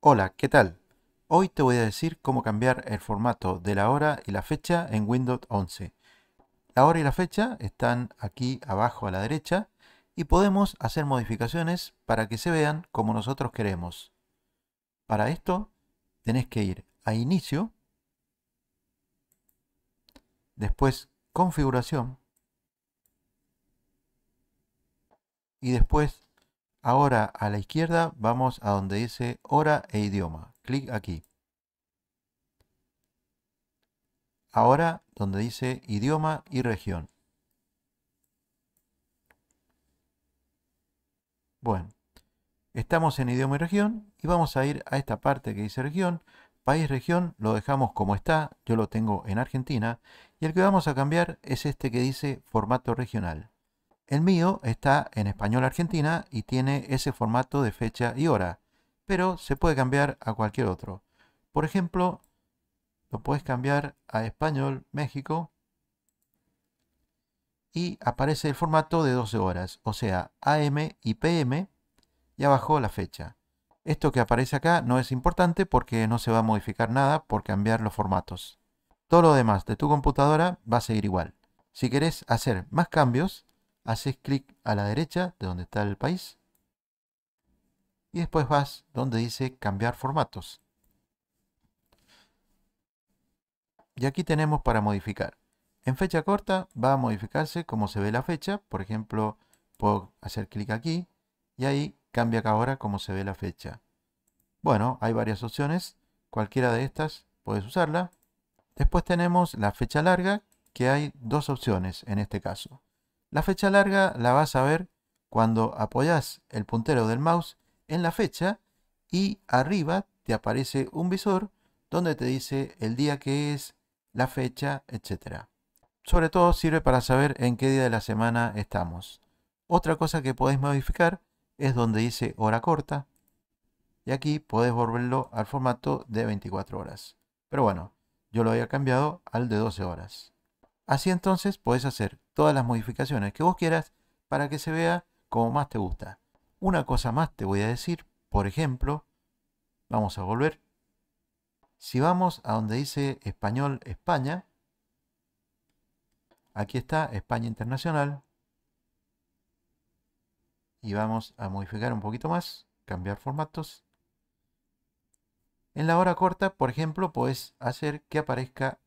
Hola, ¿qué tal? Hoy te voy a decir cómo cambiar el formato de la hora y la fecha en Windows 11. La hora y la fecha están aquí abajo a la derecha y podemos hacer modificaciones para que se vean como nosotros queremos. Para esto tenés que ir a Inicio, después Configuración y después Ahora a la izquierda vamos a donde dice hora e idioma. Clic aquí. Ahora donde dice idioma y región. Bueno, estamos en idioma y región y vamos a ir a esta parte que dice región. País, región, lo dejamos como está, yo lo tengo en Argentina. Y el que vamos a cambiar es este que dice formato regional. El mío está en español Argentina y tiene ese formato de fecha y hora, pero se puede cambiar a cualquier otro. Por ejemplo, lo puedes cambiar a español México y aparece el formato de 12 horas, o sea, AM y PM y abajo la fecha. Esto que aparece acá no es importante porque no se va a modificar nada por cambiar los formatos. Todo lo demás de tu computadora va a seguir igual. Si querés hacer más cambios, haces clic a la derecha de donde está el país y después vas donde dice cambiar formatos. Y aquí tenemos para modificar. En fecha corta va a modificarse como se ve la fecha. Por ejemplo, puedo hacer clic aquí y ahí cambia acá ahora como se ve la fecha. Bueno, hay varias opciones. Cualquiera de estas puedes usarla. Después tenemos la fecha larga, que hay dos opciones en este caso. La fecha larga la vas a ver cuando apoyas el puntero del mouse en la fecha y arriba te aparece un visor donde te dice el día que es, la fecha, etc. Sobre todo sirve para saber en qué día de la semana estamos. Otra cosa que podéis modificar es donde dice hora corta y aquí podés volverlo al formato de 24 horas. Pero bueno, yo lo había cambiado al de 12 horas. Así entonces puedes hacer todas las modificaciones que vos quieras para que se vea como más te gusta. Una cosa más te voy a decir, por ejemplo, vamos a volver. Si vamos a donde dice español España, aquí está España Internacional. Y vamos a modificar un poquito más, cambiar formatos. En la hora corta, por ejemplo, puedes hacer que aparezca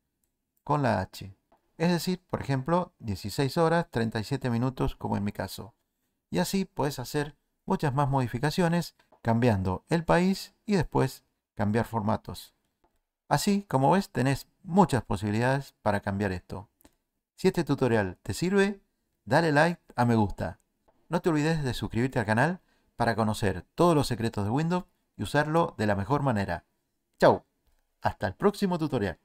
con la H. Es decir, por ejemplo, 16 horas 37 minutos como en mi caso. Y así puedes hacer muchas más modificaciones cambiando el país y después cambiar formatos. Así, como ves, tenés muchas posibilidades para cambiar esto. Si este tutorial te sirve, dale like a me gusta. No te olvides de suscribirte al canal para conocer todos los secretos de Windows y usarlo de la mejor manera. Chao, hasta el próximo tutorial.